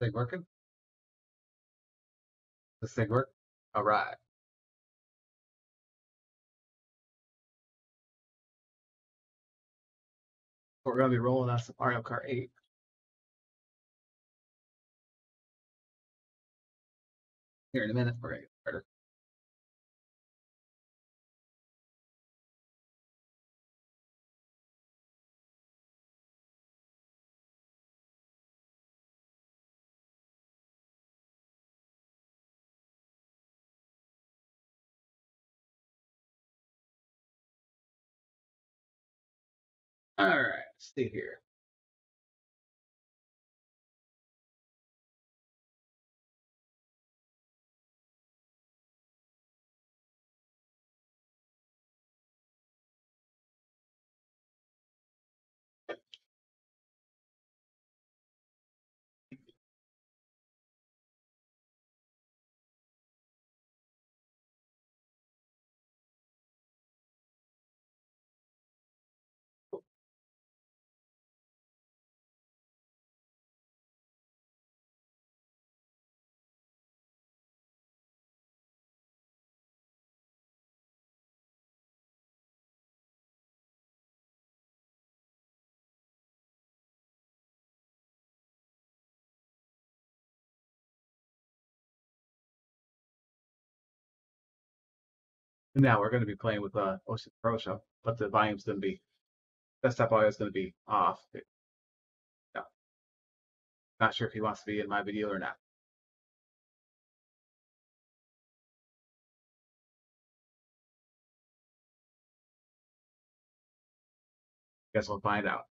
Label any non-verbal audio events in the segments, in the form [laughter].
Thing working? This thing work? All right. We're gonna be rolling out some Mario Kart 8. Here in a minute, we're All right, see here. Now we're going to be playing with uh, Ocean Pro but the volume's going to be desktop audio is going to be off. Yeah. Not sure if he wants to be in my video or not. Guess we'll find out.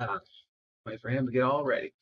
Uh, wait for him to get all ready.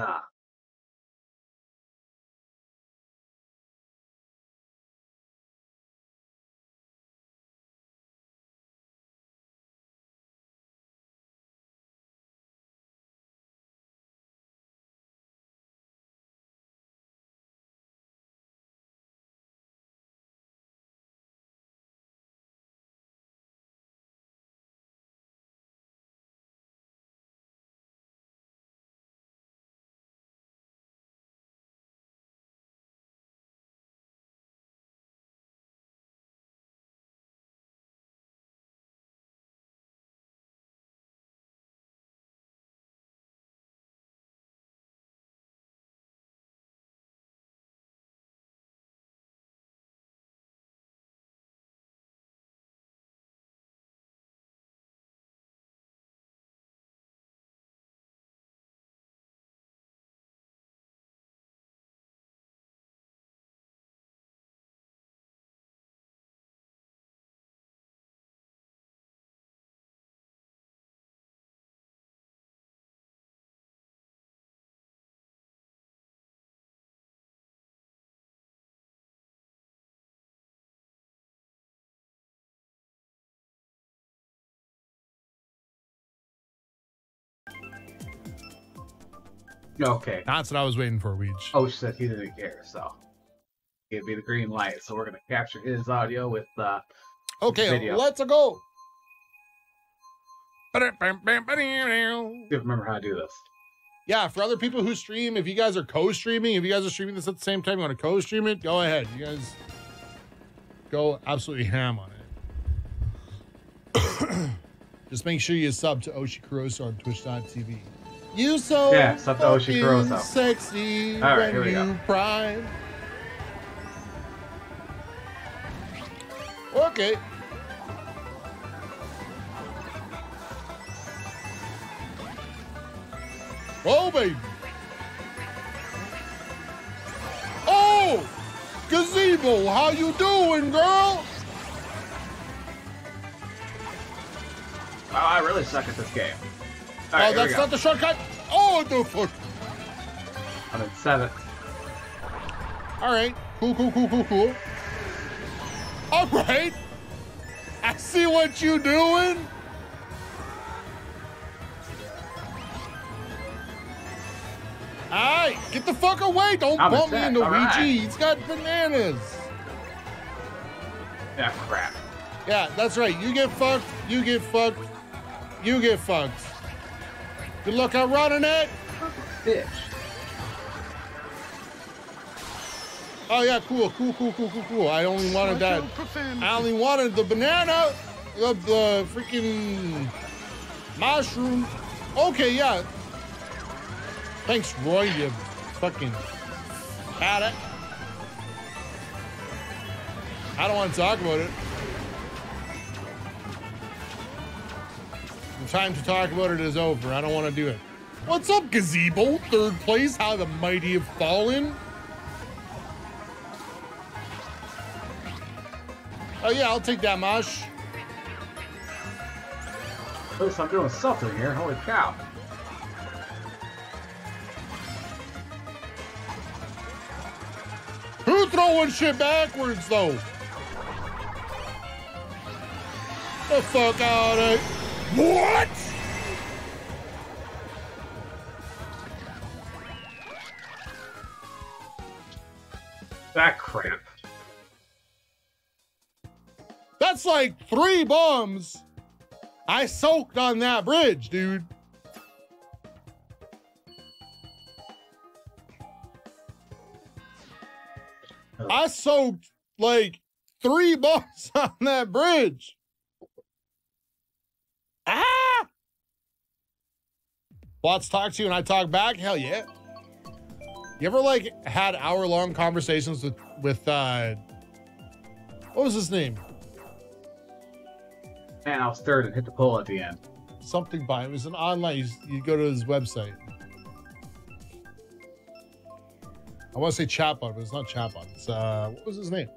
Ah. Okay. That's what I was waiting for, Weege. Oh, she said he didn't care, so give me the green light. So we're gonna capture his audio with uh okay, let's go. see if remember how to do this. Yeah, for other people who stream, if you guys are co-streaming, if you guys are streaming this at the same time, you want to co-stream it, go ahead. You guys go absolutely ham on it. [coughs] Just make sure you sub to Oshikorosu on twitch.tv. You so Yeah, sub to Oshi fucking Korosu. sexy All right, here we go. you prime. Okay. Oh, baby. Oh, gazebo, how you doing, girl? Oh, I really suck at this game. Oh, right, we that's not the shortcut. Oh, the fuck. I'm at seventh. All right. Cool, cool, cool, cool, cool. All right. I see what you're doing. All right, get the fuck away. Don't I'm bump me into Ouija. right. He's got bananas. Yeah, crap. Yeah, that's right. You get fucked, you get fucked, you get fucked. Good luck on running it. Bitch. Oh yeah, cool, cool, cool, cool, cool, cool. I only wanted that. I only wanted the banana, the, the freaking mushroom. Okay, yeah. Thanks, Roy. You fucking had it. I don't want to talk about it. The time to talk about it is over. I don't want to do it. What's up, Gazebo? Third place. How the mighty have fallen. Oh yeah, I'll take that, Mosh. At least I'm doing something here. Holy cow. Who throwing shit backwards though? The fuck out of What? That crap. That's like three bombs. I soaked on that bridge, dude. Oh. I soaked like three [laughs] bombs on that bridge. Ah! Bots talk to you and I talk back? Hell yeah. You ever like had hour long conversations with with uh what was his name? Man, I was third and hit the pole at the end. Something by it was an online you, you go to his website. I want to say chatbot, but it's not chatbot. It's uh what was his name?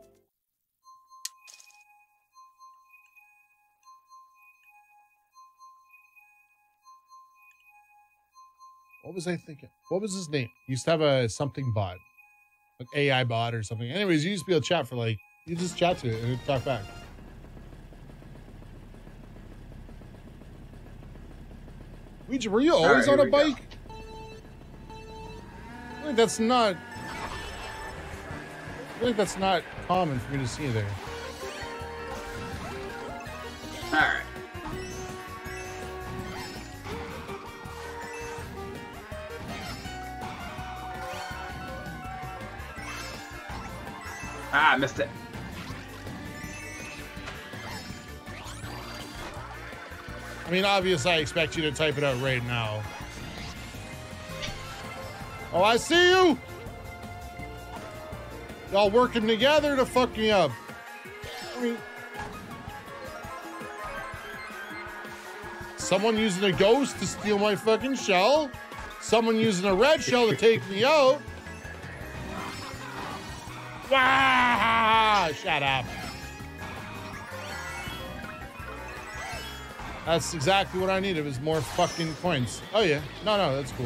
What was I thinking? What was his name? He used to have a something bot, an AI bot or something. Anyways, you used to be able to chat for like, you just chat to it and it talk back. Luigi, were you always right, on a here we go. bike? I think that's not. I like that's not common for me to see there. All right. Ah, I missed it. I mean, obviously, I expect you to type it out right now. Oh, I see you! Y'all working together to fuck me up. I mean, someone using a ghost to steal my fucking shell. Someone using a red shell to take me out. Shut up. That's exactly what I needed was more fucking coins. Oh yeah. No, no, that's cool.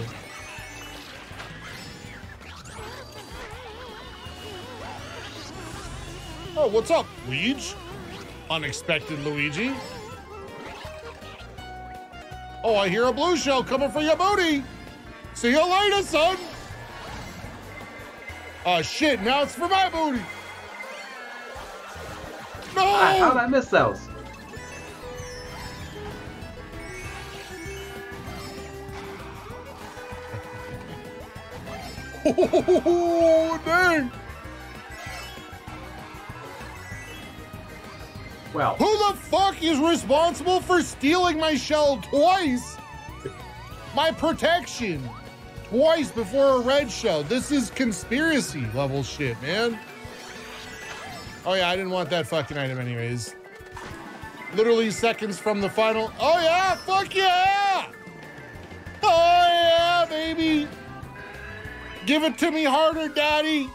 Oh, what's up, Luigi? Unexpected Luigi. Oh, I hear a blue shell coming for your booty. See you later, son. Oh shit, now it's for my booty. No! How did I miss those? Oh, dang! Well, Who the fuck is responsible for stealing my shell twice? My protection. Twice before a red shell. This is conspiracy level shit, man. Oh yeah, I didn't want that fucking item anyways. Literally seconds from the final. Oh yeah, fuck yeah! Oh yeah, baby! Give it to me harder, daddy!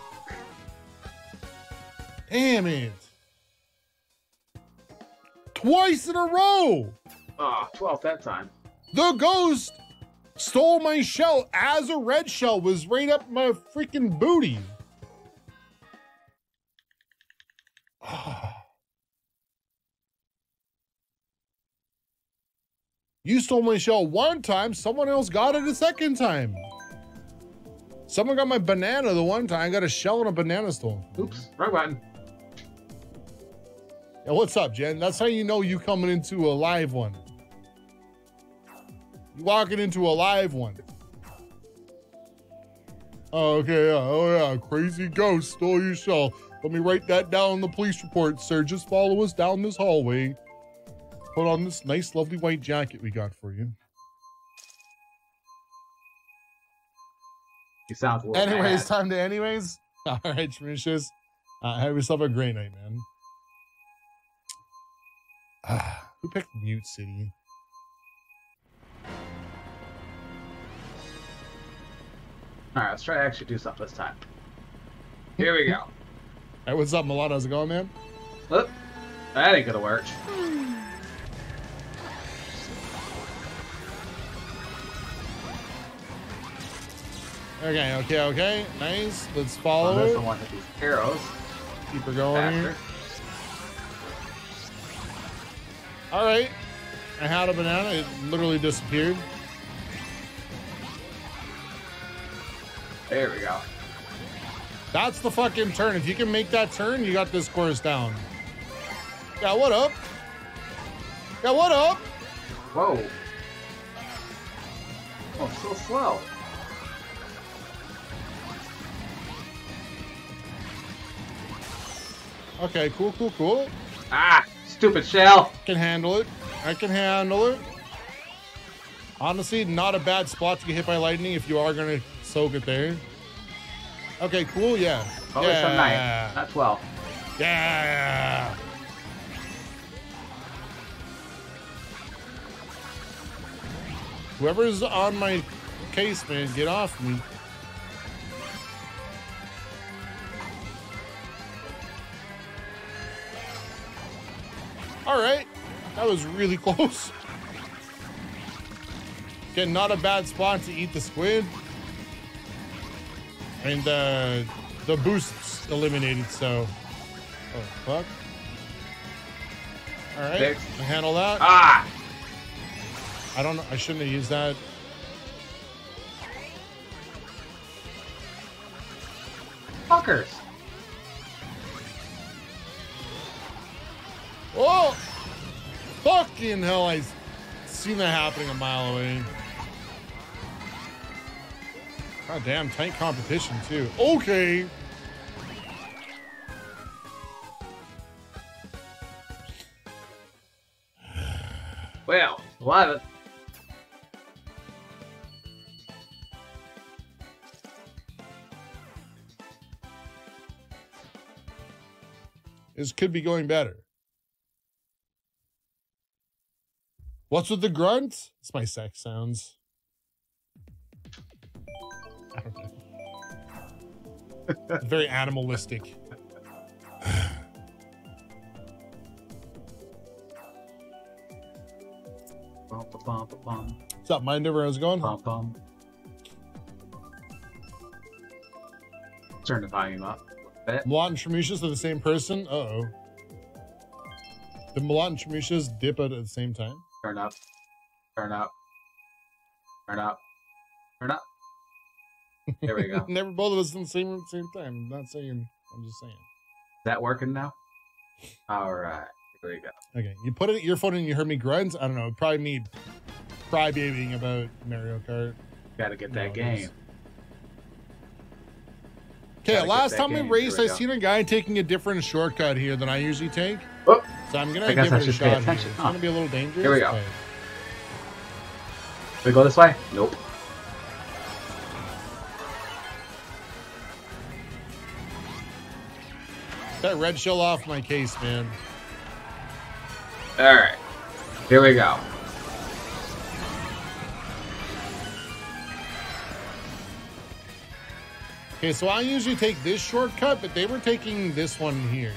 Damn it. Twice in a row! ah, 12 that time. The ghost stole my shell as a red shell was right up my freaking booty. [sighs] You stole my shell one time, someone else got it a second time. Someone got my banana the one time, I got a shell and a banana stolen. Oops, wrong button. Yeah, what's up, Jen? That's how you know you coming into a live one. You walking into a live one. Oh, okay, yeah. Oh, yeah. Crazy ghost stole your shell. Let me write that down in the police report, sir. Just follow us down this hallway. Put on this nice, lovely white jacket we got for you. Sounds a Anyways, time to anyways. [laughs] All right, Tremicious. Uh, have yourself a great night, man. [sighs] Who picked Mute City? All right, let's try to actually do something this time. Here we go. Hey, what's up, Milano? How's it going, man? Oop, that ain't gonna work. Okay, okay, okay. Nice. Let's Oh, follow this it. one hit these arrows Keep her going. All right. I had a banana. It literally disappeared. There we go. That's the fucking turn. If you can make that turn, you got this course down. Yeah, what up? Yeah, what up? Whoa. Oh, so slow. Okay, cool, cool, cool. Ah, stupid shell. can handle it. I can handle it. Honestly, not a bad spot to get hit by lightning if you are gonna soak it there. Okay, cool. Yeah. Oh, it's a nine, yeah. not 12. Yeah. Whoever's on my case, man, get off me. All right. That was really [laughs] close. Again, not a bad spot to eat the squid. And uh, the boost's eliminated, so. Oh, fuck. All right, Six. I handle that. Ah! I don't know. I shouldn't have used that. Fuckers! Oh! Fucking hell, I seen that happening a mile away. God damn, tight competition too. Okay. [sighs] Well, eleven. This could be going better. What's with the grunt? It's my sex sounds. It's very animalistic. Bum, bum, bum, bum, bum, What's up, mind over? How's it going? bum, bum. Turn the volume up. And Tremushas are the same person? Uh oh. Did Malot and Tremushas dip out at the same time? Turn up. Turn up. Turn up. Turn up. There we go. [laughs] Never both of us in the same room at the same time. I'm not saying, I'm just saying. that working now? Alright. Here we go. Okay, you put an earphone and you heard me grunt? I don't know. Probably me crybabying about Mario Kart. Gotta get that No, game. Okay, last time we raced, Here I we seen a guy taking a different shortcut here than I usually take. Oh, So I'm gonna give I it a shot. It's huh? gonna be a little dangerous. Here we go. but- we go this way? Nope. That red shell off my case, man. Alright. Here we go. Okay, so I usually take this shortcut, but they were taking this one here.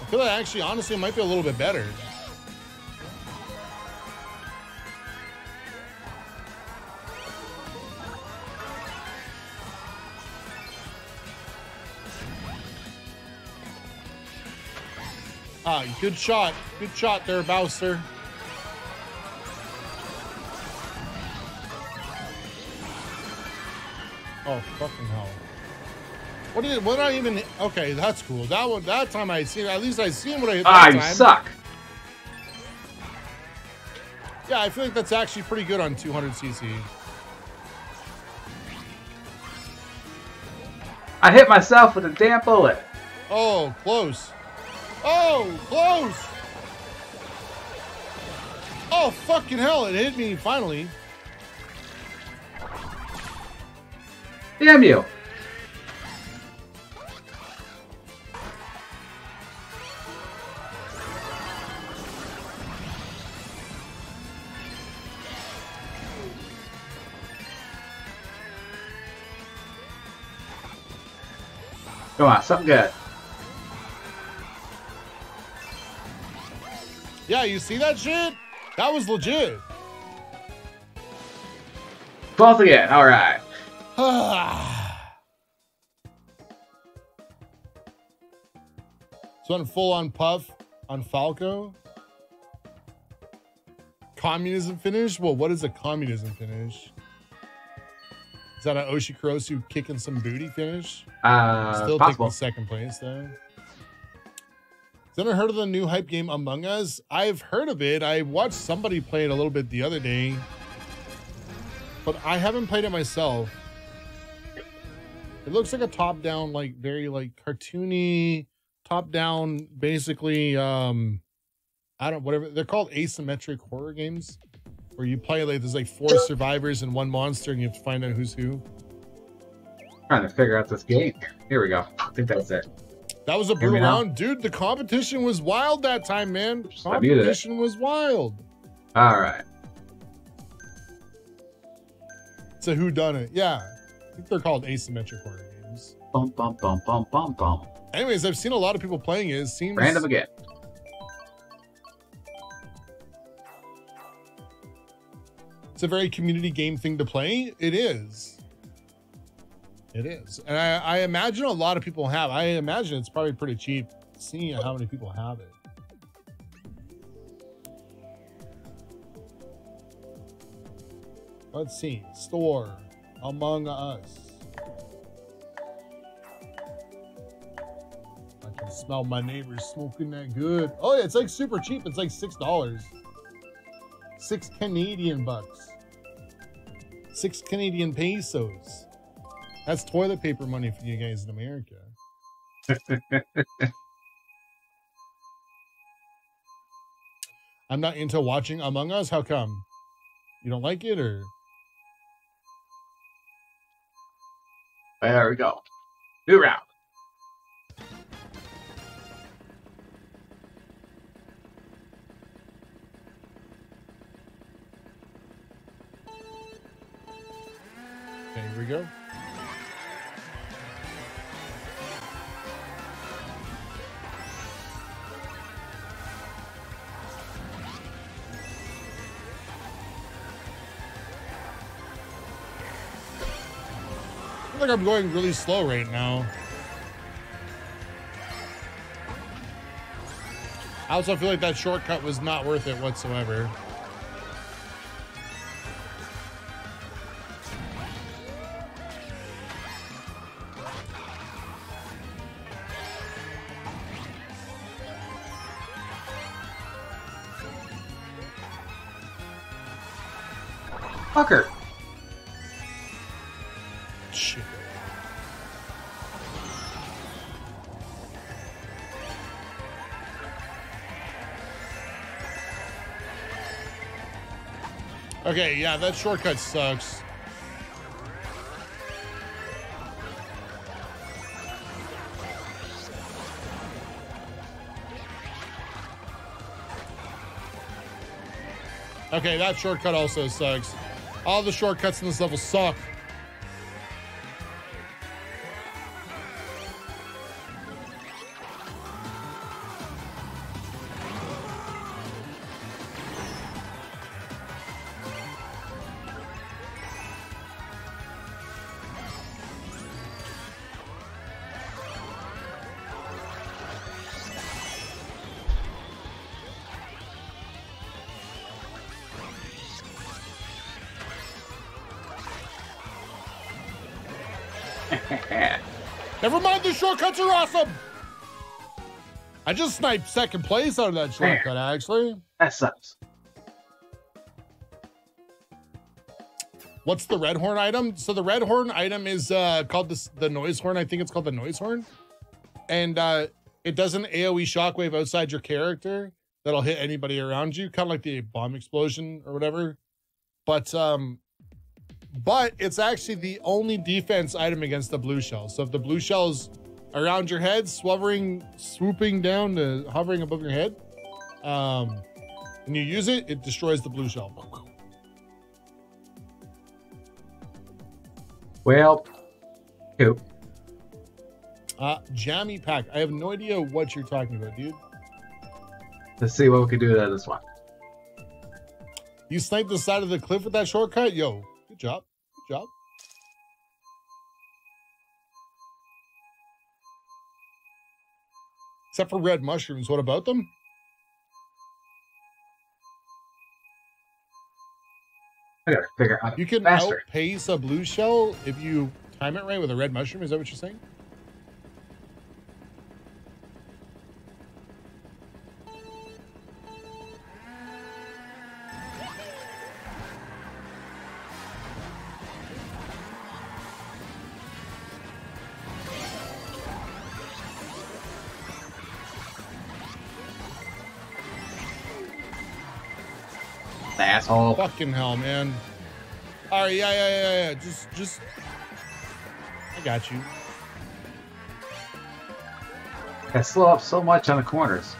I feel like actually, honestly, it might be a little bit better. Ah, good shot. Good shot there, Bowser. Oh, fucking hell. What did, what did I even, okay, that's cool. That one, that time I seen, at least I seen what I hit that you time. suck. Yeah, I feel like that's actually pretty good on 200cc. I hit myself with a damn bullet. Oh, close. Oh, close. Oh, fucking hell, it hit me finally. Damn you. Come on, something good. Yeah, you see that shit? That was legit. 12th again. All right. [sighs] so on full on puff on Falco. Communism finish? Well, what is a communism finish? Is that an Oshikorosu kicking some booty finish? Uh, Still possible. taking second place though. Has anyone heard of the new hype game Among Us? I've heard of it. I watched somebody play it a little bit the other day, but I haven't played it myself. It looks like a top-down, like very like cartoony, top-down, basically. Um, I don't whatever they're called asymmetric horror games, where you play like there's like four survivors and one monster, and you have to find out who's who. Trying to figure out this game. Here we go. I think that's it. That was a brutal round, dude. The competition was wild that time, man. I muted it. Competition was wild. All right. It's a who done it. Yeah, I think they're called asymmetric horror games. Bum bum bum bum bum bum. Anyways, I've seen a lot of people playing it. It seems Random again. it's a very community game thing to play. It is. It is. And I, I imagine a lot of people have. I imagine it's probably pretty cheap seeing how many people have it. Let's see. Store. Among Us. I can smell my neighbors smoking that good. Oh yeah, it's like super cheap. It's like six dollars. Six Canadian bucks. Six Canadian pesos. That's toilet paper money for you guys in America. [laughs] I'm not into watching Among Us. How come? You don't like it or There we go. New round. Okay, here we go. Like I'm going really slow right now. I also feel like that shortcut was not worth it whatsoever. Okay, yeah, that shortcut sucks. Okay, that shortcut also sucks. All the shortcuts in this level suck. Shortcuts are awesome. I just sniped second place out of that shortcut, actually. that sucks. What's the red horn item? So the red horn item is uh, called this, the noise horn. I think it's called the noise horn. And uh, it does an AoE shockwave outside your character that'll hit anybody around you, kind of like the bomb explosion or whatever. But um, but it's actually the only defense item against the blue shell. So if the blue shell's around your head, swovering, swooping down to hovering above your head, um, and you use it, it destroys the blue shell. Well, two. Uh, jammy pack. I have no idea what you're talking about, dude. Let's see what we can do to this one. You sniped the side of the cliff with that shortcut? Yo. Good job. Except for red mushrooms. What about them? I gotta figure out You can faster. outpace a blue shell if you time it right with a red mushroom. Is that what you're saying? Asshole. Oh. Fucking hell, man. All right, yeah, yeah, yeah, yeah. Just, just. I got you. I slow up so much on the corners.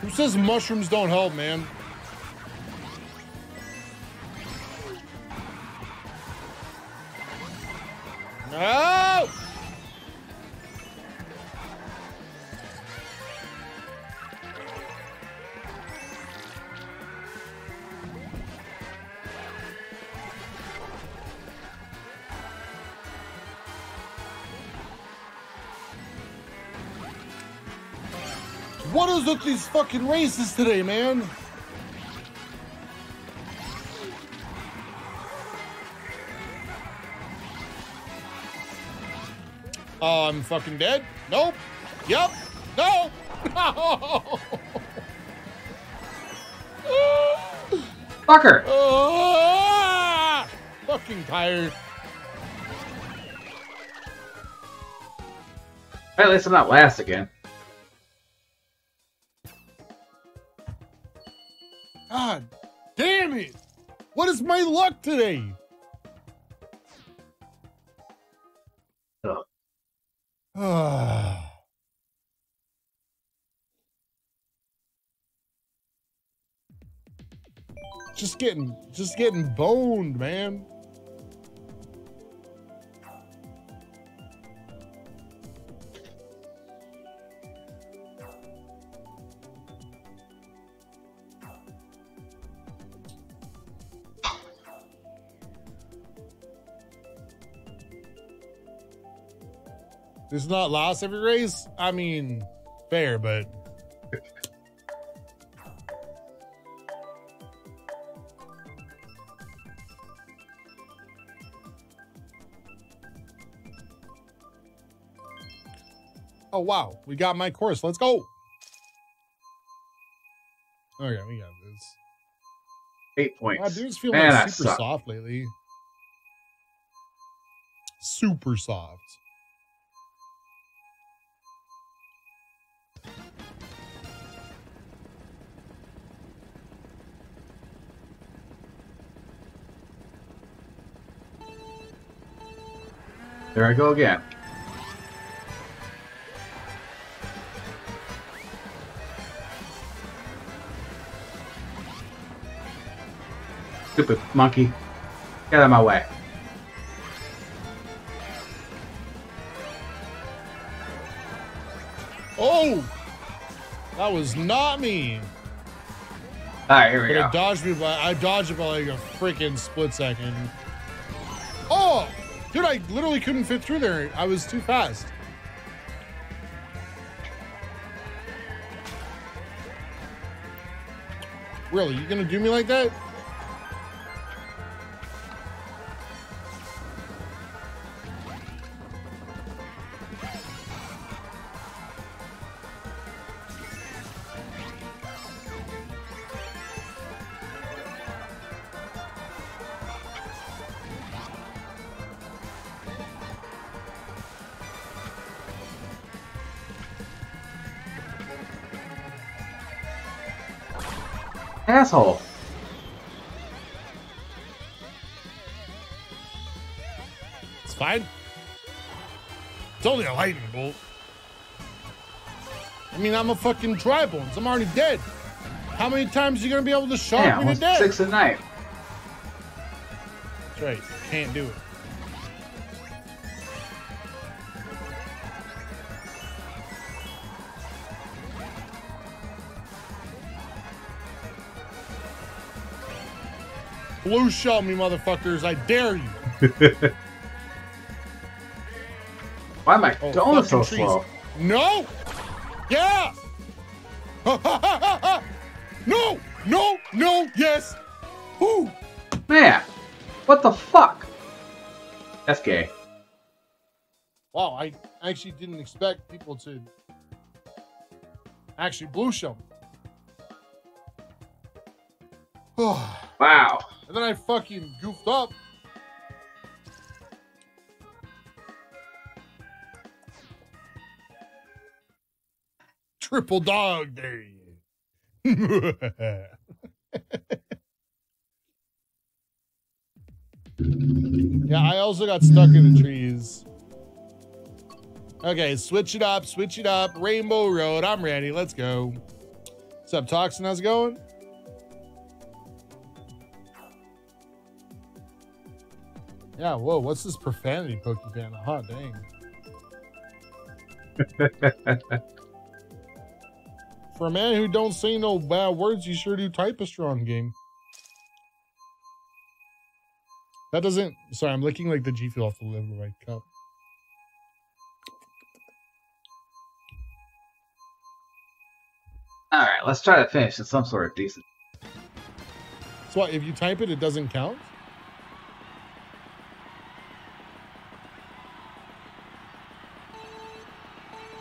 Who says mushrooms don't help, man? Is with these fucking races today, man? Oh, I'm fucking dead? Nope. Yep. No. No. [laughs] Fucker! Ah! [laughs] fucking tired. At least I'm not last again. Ugh. [sighs] Ah. just getting just getting boned, man. Is not lost every race. I mean, fair, but Oh wow, we got my course. Let's go. Okay, we got this. Eight points. My dudes feel Man, like super soft lately. Super soft. There I go again. Stupid monkey. Get out of my way. Oh, that was not me. Alright, here we But go. it dodged me by I dodged it by like a freaking split second. Oh, dude, I literally couldn't fit through there. I was too fast. Really, you gonna do me like that? Asshole. It's fine. It's only a lightning bolt. I mean, I'm a fucking dry bones. I'm already dead. How many times are you gonna be able to shock Yeah, to death? six at night. That's right. Can't do it. Blue shell me, motherfuckers. I dare you. [laughs] Why am I Oh, going so trees. slow? No! Yeah! [laughs] no! No! No! Yes! Who? Man, what the fuck? That's gay. Wow, I actually didn't expect people to actually blue shell me. [sighs] [sighs] Oh. And then I fucking goofed up. Triple dog day. [laughs] yeah, I also got stuck in the trees. Okay, switch it up, switch it up. Rainbow Road, I'm ready. Let's go. What's up, Toxin? How's it going? Yeah, whoa, what's this profanity Pokemon? Hot dang. [laughs] For a man who don't say no bad words, you sure do type a strong game. That doesn't sorry, I'm licking like the G Fuel off the lid of my cup. All right, let's try to finish in some sort of decent. So what, if you type it, it doesn't count?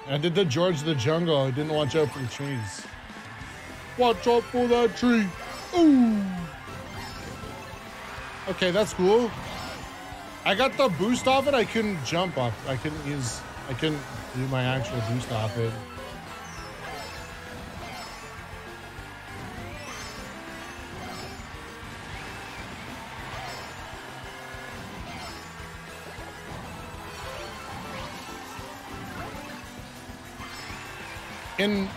I did the George of the Jungle. I didn't watch out for the trees. Watch out for that tree. Ooh. Okay, that's cool. I got the boost off it. I couldn't jump off. I couldn't use. I couldn't do my actual boost off it. In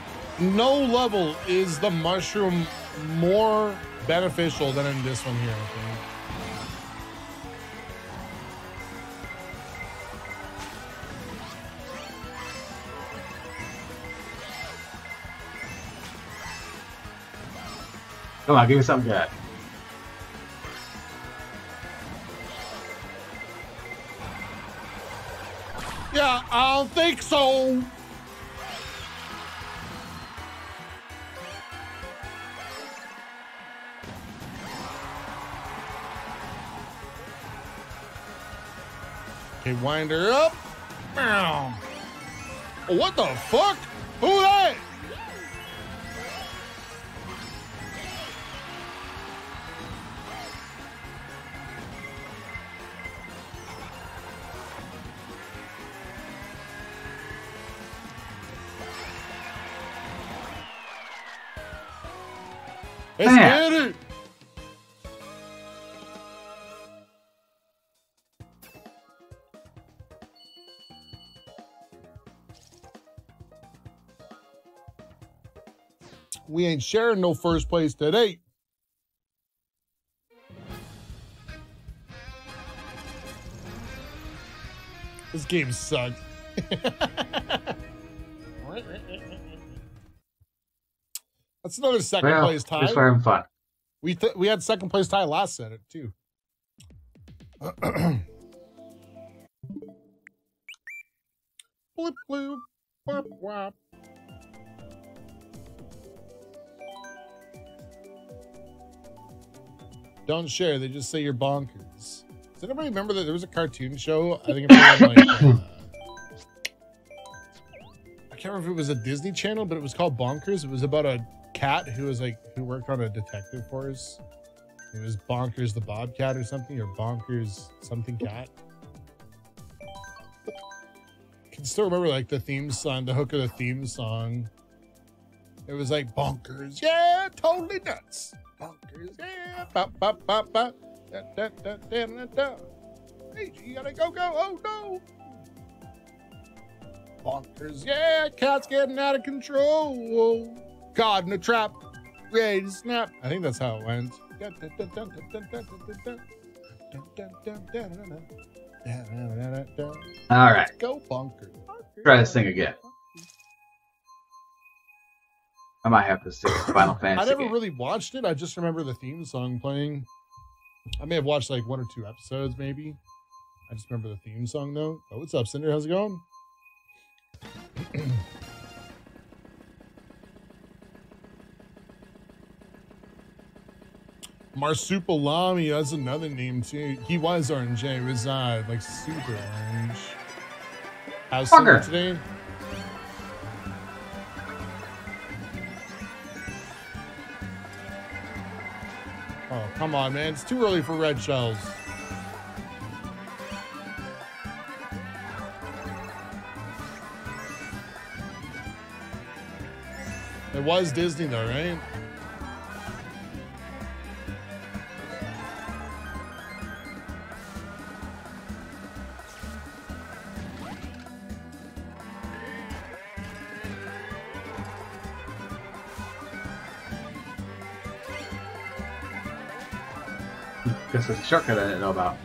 no level is the mushroom more beneficial than in this one here. I think. Come on, give me something good. Yeah, I don't think so. Okay, wind her up. Oh, what the fuck? Who that? Let's We ain't sharing no first place today. This game sucked. [laughs] That's another second Well, place tie. just for having fun. We th- we had second place tie last set too. Blip [clears throat] bloop, wop wop. Don't share. They just say you're bonkers. Does anybody remember that there was a cartoon show? I think it was like, uh, I can't remember if it was a Disney Channel, but it was called Bonkers. It was about a cat who was like who worked on a detective force. It was Bonkers the Bobcat or something, or Bonkers something cat. I can still remember like the theme song, the hook of the theme song. It was like bonkers, yeah, totally nuts. Bonkers, yeah, bop bop bop bop. Da, da, da, da, da, da. Hey, you gotta go go. Oh no. Bonkers, yeah, cat's getting out of control. Caught in a trap, ready to snap. I think that's how it went. All right, Go bunker. try this thing again. I might have to stick with Final Fantasy. I never game. really watched it. I just remember the theme song playing. I may have watched like one or two episodes, maybe. I just remember the theme song though. Oh, what's up, Cinder? How's it going? [clears throat] Marsupilami, that's another name too. He was orange, he was uh like super orange. How's Cinder today? Come on, man. It's too early for red shells. It was Disney, though, right? There's a shortcut I didn't know about.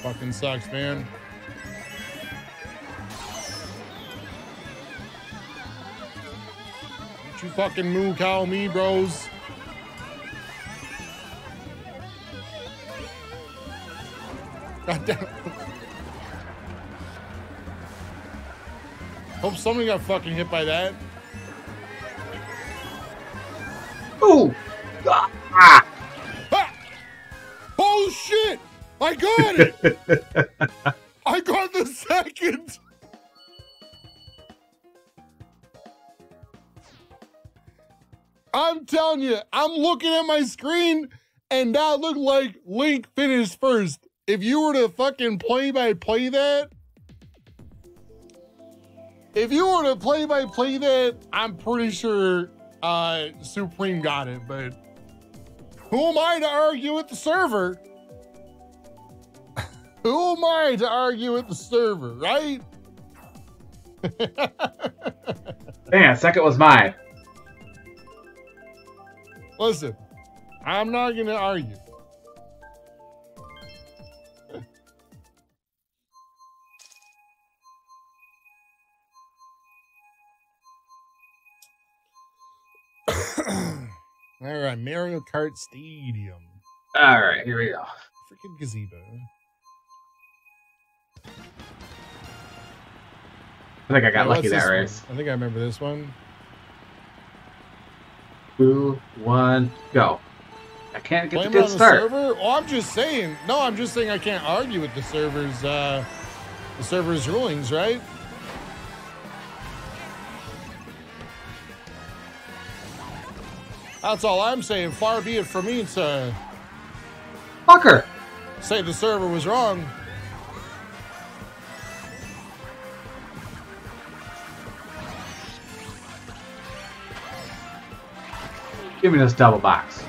Fucking sucks, man. Don't you fucking moo cow me, bros. God damn. Hope somebody got fucking hit by that. Ooh! Ah! Ah! Oh shit! I got it! [laughs] I got the second! I'm telling you, I'm looking at my screen and that looked like Link finished first. If you were to fucking play by play that, if you were to play by play that, I'm pretty sure uh Supreme got it, but who am I to argue with the server? [laughs] who am I to argue with the server, right? [laughs] Man, second was mine. Listen, I'm not going to argue. [coughs] All right, Mario Kart Stadium. All right, here we go. Freaking gazebo. I think I got lucky that race. one? I think I remember this one. Two, one, go. I can't get Blame the good start. server? Oh, I'm just saying. No, I'm just saying I can't argue with the server's uh, the server's rulings, right? That's all I'm saying. Far be it from me to Fucker! say the server was wrong. Give me this double box.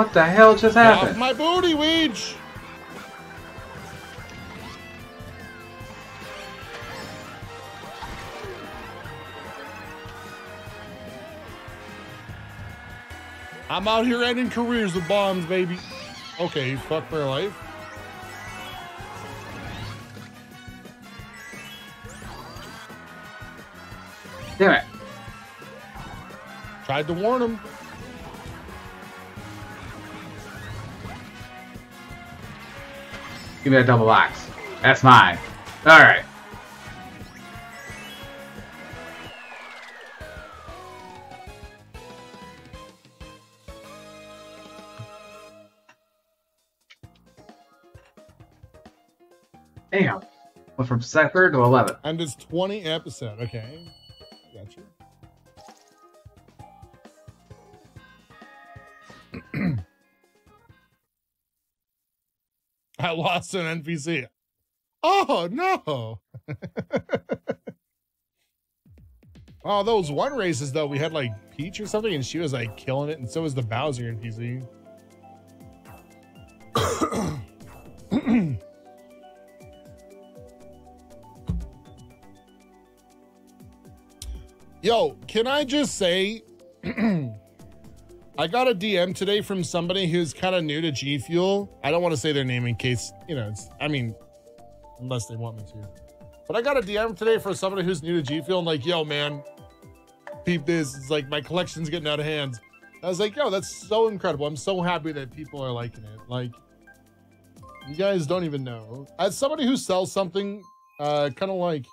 What the hell just Off happened? my booty, Weege! I'm out here ending careers with bombs, baby. Okay, fuck for life. Damn it. Tried to warn him. Give me that double box. That's mine. Alright. Damn. Went from second to 11th. And it's 20 episode. Okay. An NPC. Oh no. [laughs] oh, those one races though, we had like Peach or something, and she was like killing it, and so was the Bowser NPC. [coughs] Yo, can I just say, [clears throat] I got a DM today from somebody who's kind of new to G Fuel. I don't want to say their name in case, you know, it's, I mean, unless they want me to. But I got a DM today for somebody who's new to G Fuel and like, yo, man, peep this. It's like my collection's getting out of hand. I was like, yo, that's so incredible. I'm so happy that people are liking it. Like, you guys don't even know. As somebody who sells something, uh, kind of like,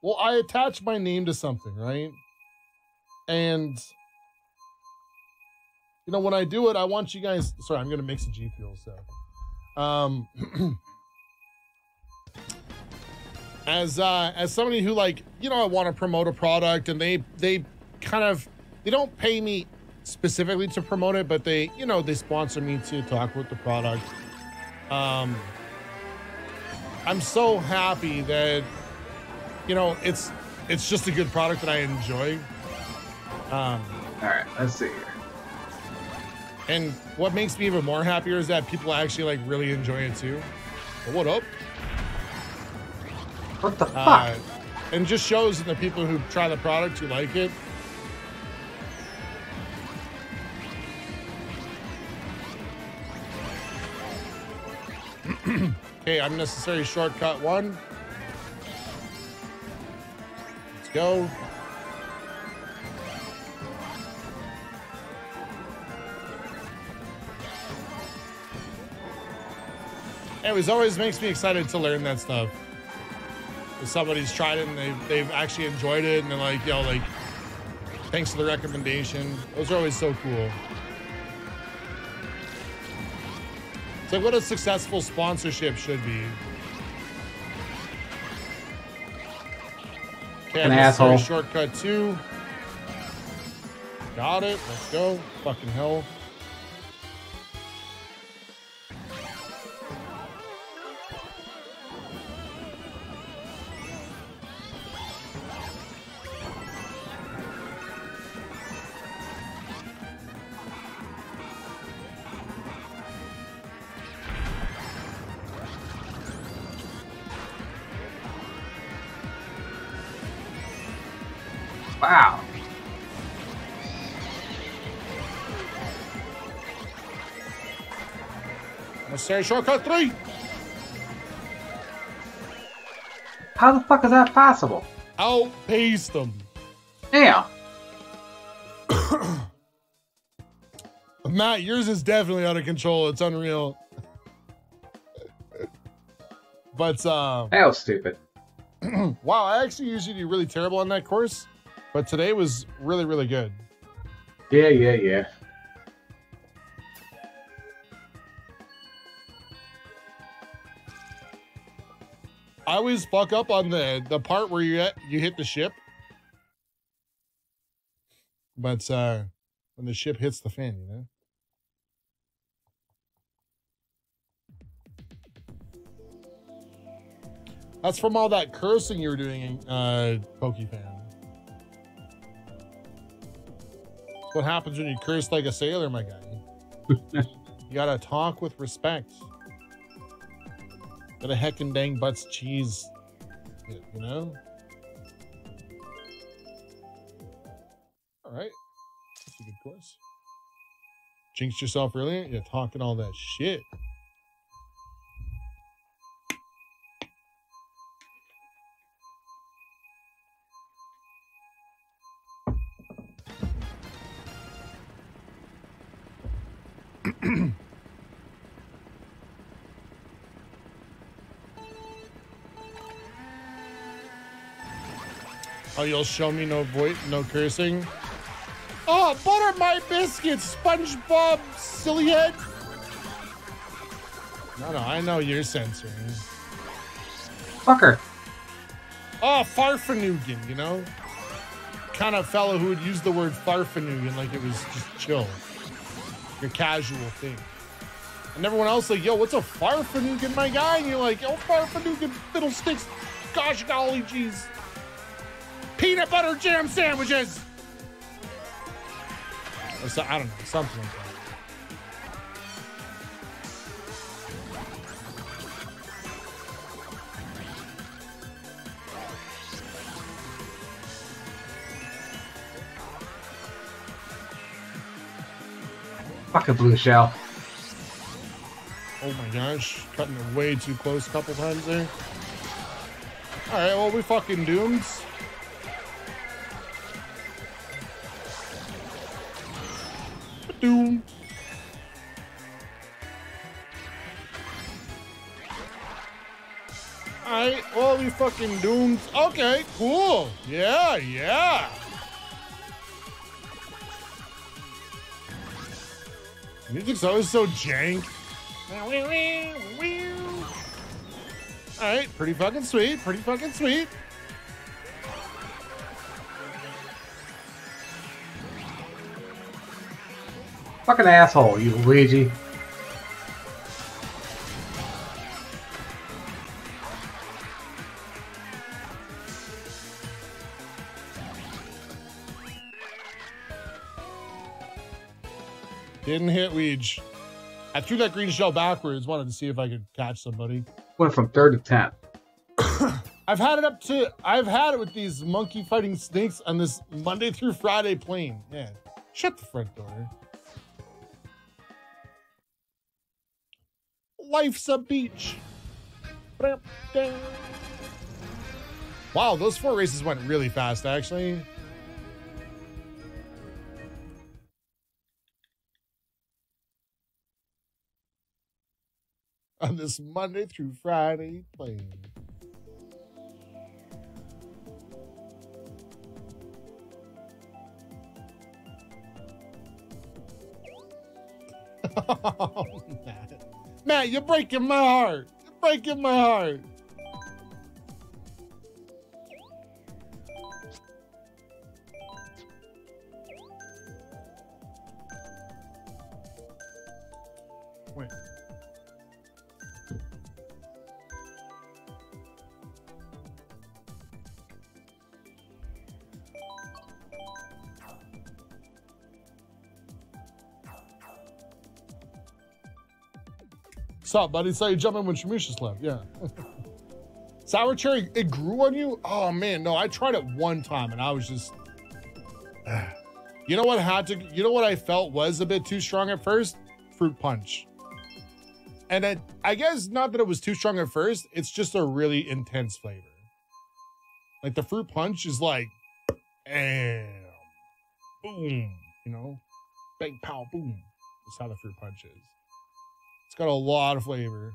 well, I attach my name to something, right? And you know, when I do it, I want you guys. Sorry, I'm gonna mix a G Fuel. So, um, [clears throat] as uh, as somebody who like, you know, I want to promote a product, and they they kind of they don't pay me specifically to promote it, but they you know they sponsor me to talk about the product. Um, I'm so happy that you know it's it's just a good product that I enjoy. Um, Alright, let's see here. And what makes me even more happier is that people actually like really enjoy it too. What up? What the fuck? Uh, and just shows in the people who try the product who like it. [clears throat] okay, unnecessary shortcut one. Let's go. Anyways, always makes me excited to learn that stuff. If somebody's tried it and they've, they've actually enjoyed it and they're like, yo, like, thanks for the recommendation. Those are always so cool. It's like what a successful sponsorship should be. Okay, An asshole. Shortcut two. Got it. Let's go. Fucking hell. Shortcut three. How the fuck is that possible? Outpaced them. Yeah. [coughs] Matt, yours is definitely out of control. It's unreal. [laughs] but uh, That was stupid. [clears throat] wow, I actually usually do really terrible on that course, but today was really, really good. Yeah, yeah, yeah. Always fuck up on the the part where you at, you hit the ship, but uh, when the ship hits the fan, you know. That's from all that cursing you were doing, uh, Pokefan. What happens when you curse like a sailor, my guy. [laughs] you gotta talk with respect. Gotta heckin' dang butts cheese, you know? All right. That's a good course. Jinxed yourself earlier? You're talking all that shit. [clears throat] Oh, you'll show me no voice, no cursing? Oh, butter my biscuits, SpongeBob, silly head. No, no, I know you're censoring. Fucker. Oh, farfanugan, you know? Kind of fellow who would use the word farfanugan like it was just chill. Your casual thing. And everyone else like, yo, what's a farfanugan, my guy? And you're like, yo, farfanugan fiddlesticks. Gosh golly jeez. Peanut butter jam sandwiches. Or so, I don't know, something like that. Fucking blue shell. Oh my gosh, cutting it way too close a couple times there. All right, well, we fucking doomed. Doom. All we fucking dooms. Okay, cool. Yeah, yeah. Music's always so jank. All right, pretty fucking sweet. Pretty fucking sweet. Fucking asshole, you Luigi. Didn't hit Weege. I threw that green shell backwards. Wanted to see if I could catch somebody. Went from third to tenth. [coughs] I've had it up to. I've had it with these monkey fighting snakes on this Monday through Friday plane. Yeah. Shut the front door. Life's a beach. Wow, those four races went really fast, actually. On this Monday through Friday playing. [laughs] oh, Matt. Matt, you're breaking my heart. You're breaking my heart. What's up, buddy? Saw you jump in when Shamisha left. Yeah. [laughs] Sour cherry, it grew on you? Oh man, no, I tried it one time and I was just [sighs] you know what had to you know what I felt was a bit too strong at first? Fruit punch. And it, I guess not that it was too strong at first, it's just a really intense flavor. Like the fruit punch is like bam, boom, you know? Bang pow boom. That's how the fruit punch is. It's got a lot of flavor.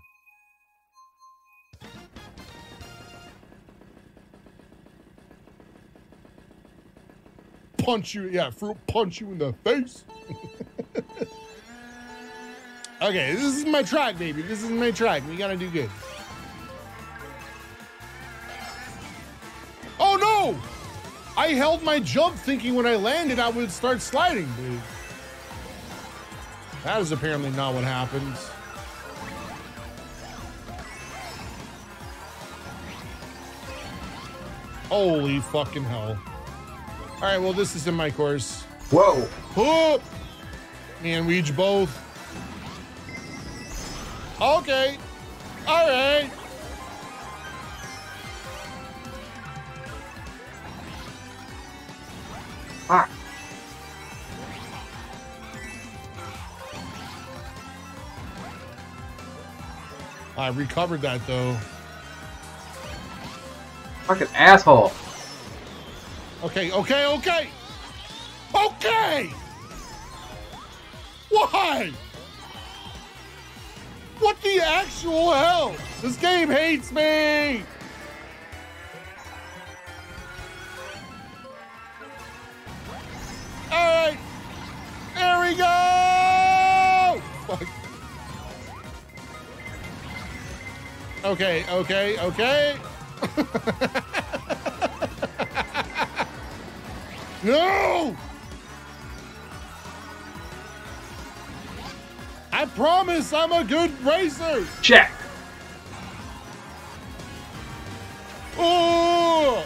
Punch you, yeah, fruit punch you in the face. [laughs] okay, this is my track, baby. This is my track. We gotta do good. Oh no! I held my jump thinking when I landed I would start sliding, dude. That is apparently not what happens. Holy fucking hell. All right, well, this is in my course. Whoa. Oh! Me and Weege both. Okay. All right. Ah. I recovered that though. Fucking asshole. Okay, okay, okay. Okay. Why? What the actual hell? This game hates me. All right. There we go. Fuck. Okay, okay, okay. No! I promise I'm a good racer. Check. Oh!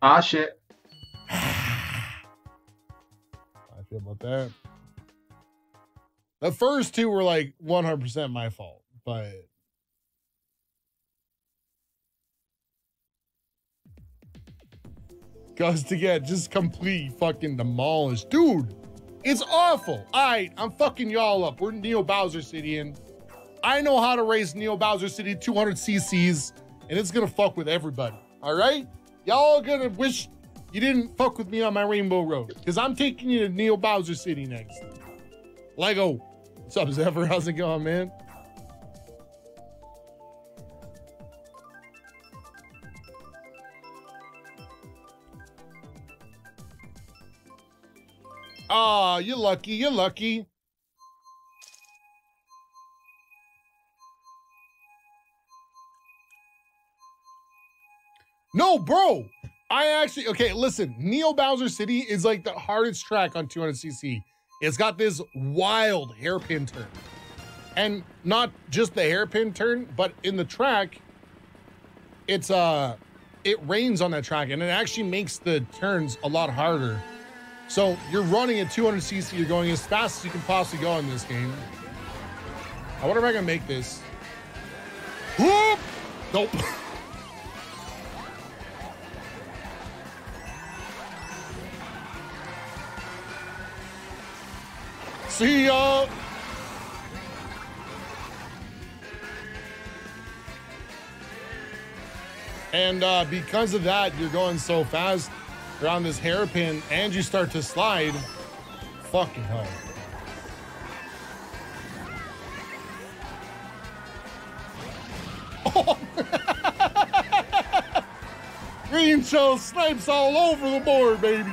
Ah, shit. [sighs] I feel about that. The first two were like 100% my fault, but Cause to get just complete fucking demolished. Dude, it's awful. All right, I'm fucking y'all up. We're Neo Bowser City and I know how to race Neo Bowser City 200 cc's and it's gonna fuck with everybody. All right? Y'all gonna wish you didn't fuck with me on my Rainbow Road because I'm taking you to Neo Bowser City next. Lego. What's up, Zephyr? How's it going, man? Ah, you're lucky. You're lucky. No, bro. I actually okay. Listen, Neo Bowser City is like the hardest track on 200cc. It's got this wild hairpin turn, and not just the hairpin turn, but in the track, it's uh, it rains on that track, and it actually makes the turns a lot harder. So you're running at 200cc, you're going as fast as you can possibly go in this game. I wonder if I can make this. Whoop! Nope. [laughs] See ya. And uh, because of that, you're going so fast around this hairpin and you start to slide. Fucking hell. [laughs] Green shell snipes all over the board, baby.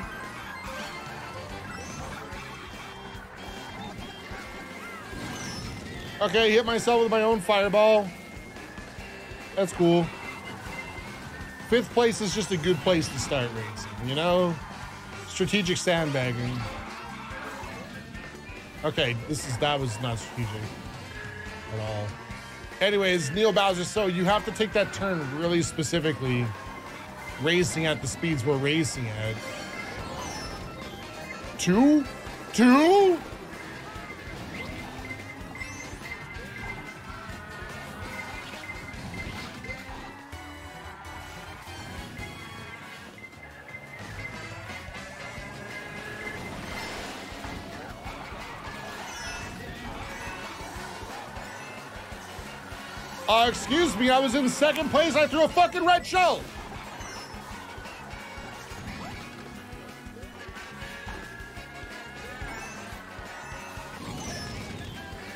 Okay, hit myself with my own fireball. That's cool. Fifth place is just a good place to start racing, you know? Strategic sandbagging. Okay, this is that was not strategic at all. Anyways, Neo Bowser, so you have to take that turn really specifically, racing at the speeds we're racing at. Two? Two? Me, I was in second place. I threw a fucking red shell.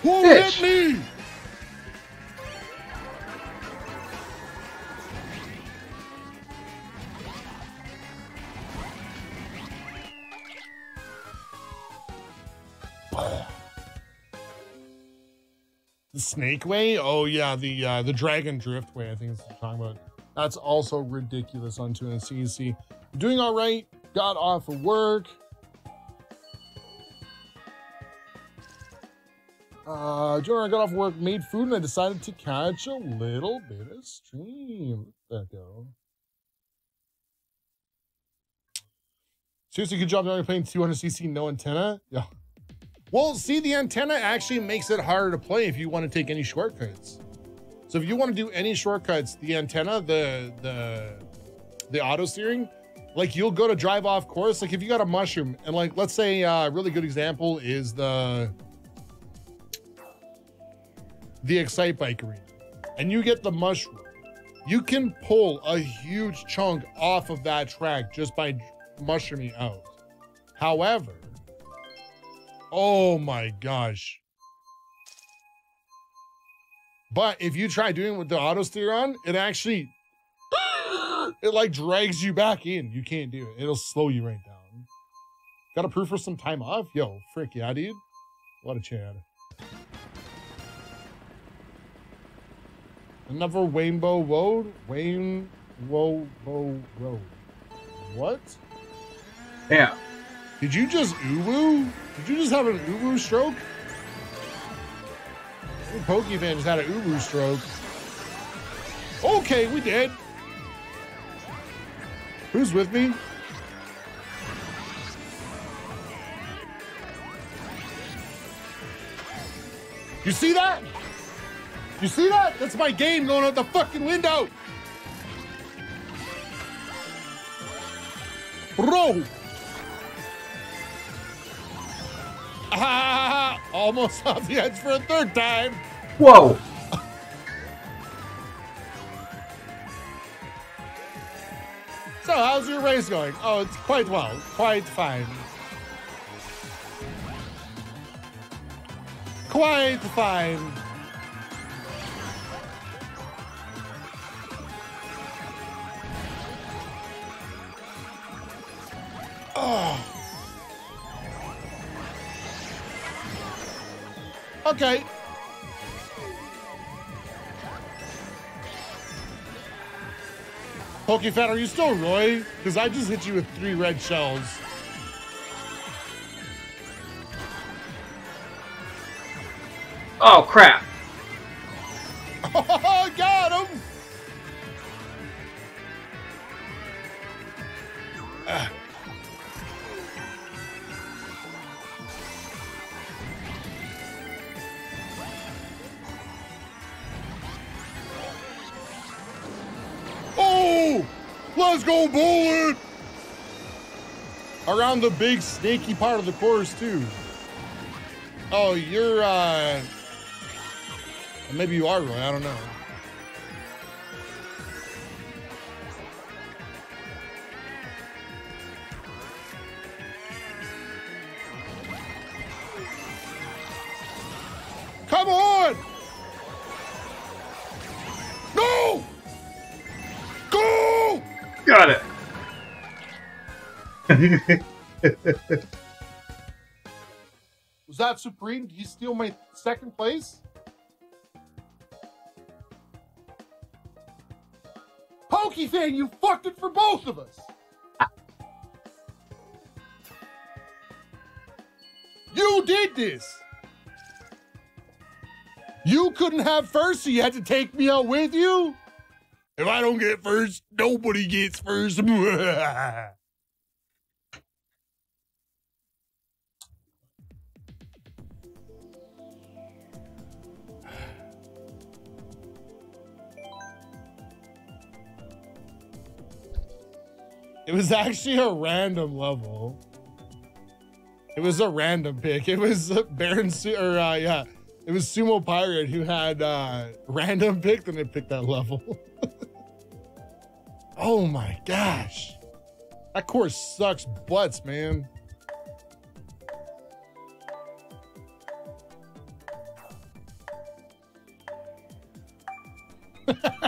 Who Bitch. hit me? Snake way? Oh yeah, the uh, the dragon drift way. I think that's talking about. That's also ridiculous on 2 CNC. Doing all right. Got off of work. Uh, I got off work, made food, and I decided to catch a little bit of stream. There we go. Seriously, good job. Now you're playing 200cc, no antenna. Yeah. Well, see, the antenna actually makes it harder to play if you want to take any shortcuts. So if you want to do any shortcuts, the antenna, the the the auto steering, like you'll go to drive off course. Like if you got a mushroom, and like let's say uh, a really good example is the the Excitebike Arena, and you get the mushroom, you can pull a huge chunk off of that track just by mushrooming out. However, oh my gosh. But if you try doing it with the auto steer on, it actually [gasps] it like drags you back in. You can't do it. It'll slow you right down. Got to proof for some time off? Yo, frick yeah, dude. What a chad. Another Rainbow Road? Wayne Rainbow Road. What? Yeah. Did you just uwu? Did you just have an uwu stroke? Your Pokemon just had an uwu stroke. Okay, we did. Who's with me? You see that? You see that? That's my game going out the fucking window. Bro. Almost off the edge for a third time. Whoa. So, how's your race going? Oh, it's quite well, quite fine. Quite fine. Okay. PokeFat, are you still Roy? Because I just hit you with three red shells. Oh crap. Around the big snaky part of the course, too. Oh, you're uh maybe you are Roy, I don't know. Come on! No! Go! Got it. [laughs] Was that Supreme? Did he steal my second place? Pokey fan, you fucked it for both of us. You did this. You couldn't have first, so you had to take me out with you? If I don't get first, nobody gets first. [laughs] It was actually a random level. It was a random pick. It was [laughs] Baron Su- or uh, yeah, it was Sumo Pirate who had uh, random picked and it picked that level. [laughs] oh my gosh, that course sucks butts, man. [laughs]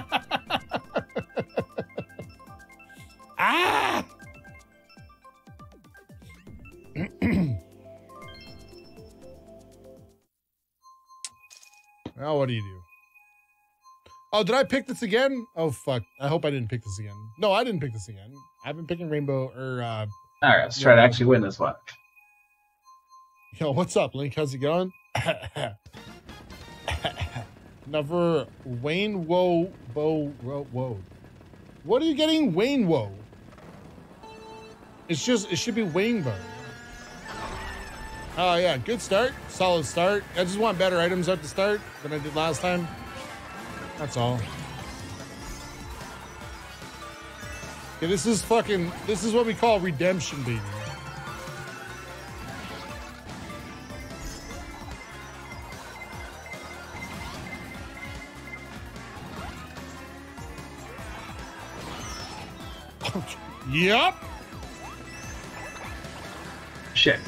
what do you do? Oh, did I pick this again? Oh fuck! I hope I didn't pick this again. No, I didn't pick this again. I've been picking Rainbow or uh, All right, let's try to actually win this one. Yo, what's up, Link? How's it going? [laughs] Never Wayne Woe Bo Whoa Whoa. What are you getting Wayne Woe? It's just it should be Wayne Bow. Oh yeah, good start. Solid start. I just want better items at the start than I did last time. That's all. Yeah, this is fucking this is what we call redemption, baby. [laughs] Yep. Shit.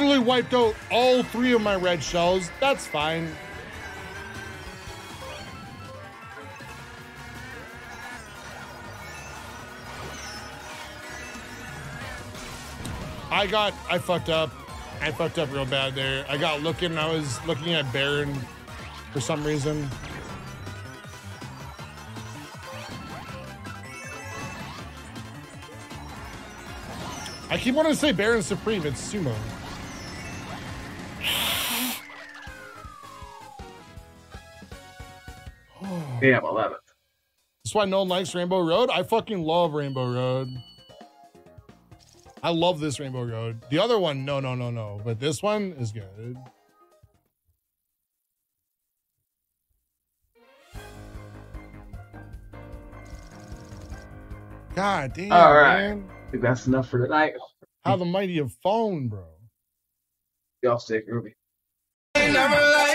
Literally wiped out all three of my red shells. That's fine. I got, I fucked up. I fucked up real bad there. I got looking, I was looking at Baron for some reason. I keep wanting to say Baron Supreme, it's Sumo. Damn, 11th. That's why no one likes Rainbow Road. I fucking love Rainbow Road. I love this Rainbow Road. The other one, no, no, no, no. But this one is good. God damn, All right. man. I think that's enough for tonight. How the mighty have fallen, bro. Y'all stay groovy. Never let go.